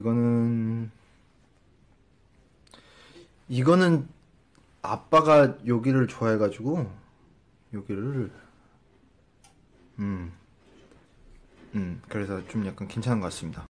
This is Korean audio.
이거는 이거는 아빠가 여기를 좋아해가지고 여기를 음, 음 그래서 좀 약간 괜찮은 것 같습니다.